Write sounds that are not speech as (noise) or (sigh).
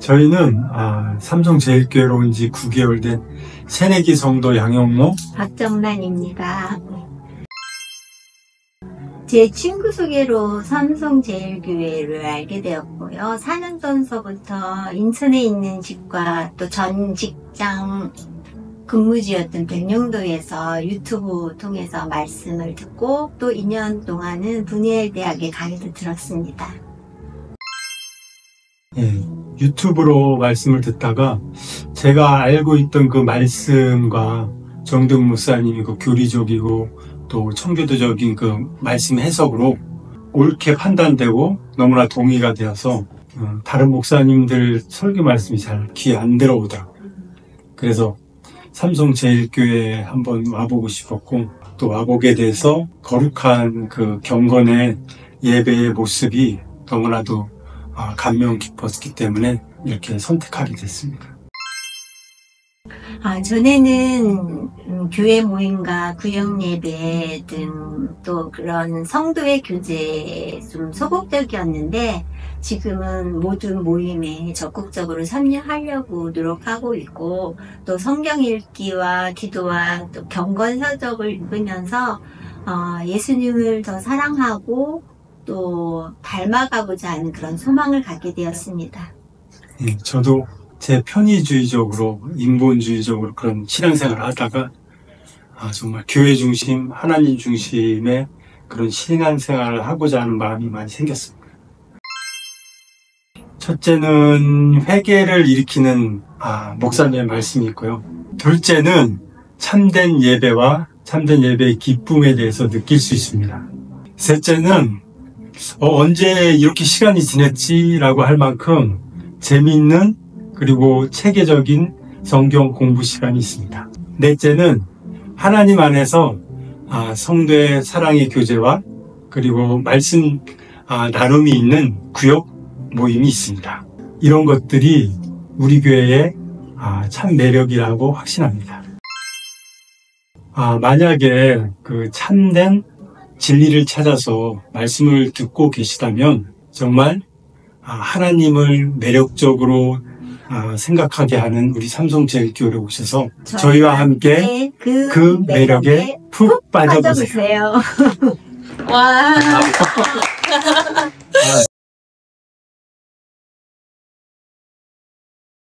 저희는 아, 삼성제일교회로 온 지 9개월 된 새내기 성도 양영모 박정란입니다. 제 친구 소개로 삼성제일교회를 알게 되었고요. 4년 전서부터 인천에 있는 집과 또 전 직장 근무지였던 백령도에서 유튜브 통해서 말씀을 듣고 또 2년 동안은 분이엘 대학에 강의도 들었습니다. 예, 유튜브로 말씀을 듣다가 제가 알고 있던 그 말씀과 정등 목사님이 그 교리적이고 또 청교도적인 그 말씀 해석으로 옳게 판단되고 너무나 동의가 되어서 어, 다른 목사님들 설교 말씀이 잘 귀에 안 들어오더라고요. 그래서 삼성 제일교회에 한번 와보고 싶었고 또 와보게 돼서 거룩한 그 경건의 예배의 모습이 너무나도 아, 감명 깊었기 때문에 이렇게 선택하게 됐습니다. 아, 전에는 음, 교회 모임과 구역 예배 등 또 그런 성도의 교제에 좀 소극적이었는데 지금은 모든 모임에 적극적으로 참여하려고 노력하고 있고 또 성경 읽기와 기도와 또 경건 서적을 읽으면서 어, 예수님을 더 사랑하고 또 닮아가고자 하는 그런 소망을 갖게 되었습니다. 예, 저도 제 편의주의적으로 인본주의적으로 그런 신앙생활을 하다가 아, 정말 교회 중심, 하나님 중심의 그런 신앙생활을 하고자 하는 마음이 많이 생겼습니다. 첫째는 회개를 일으키는 아, 목사님의 말씀이 있고요. 둘째는 참된 예배와 참된 예배의 기쁨에 대해서 느낄 수 있습니다. 셋째는 어, 언제 이렇게 시간이 지냈지라고 할 만큼 재미있는 그리고 체계적인 성경 공부 시간이 있습니다. 넷째는 하나님 안에서 아, 성도의 사랑의 교제와 그리고 말씀 아, 나눔이 있는 구역 모임이 있습니다. 이런 것들이 우리 교회의 아, 참 매력이라고 확신합니다. 아, 만약에 그 참된 진리를 찾아서 말씀을 듣고 계시다면 정말 아, 하나님을 매력적으로 아, 생각하게 하는 우리 삼성제일교회에 오셔서 저희와 함께 그, 그 매력에 푹 빠져보세요. 빠져보세요. (laughs) 와.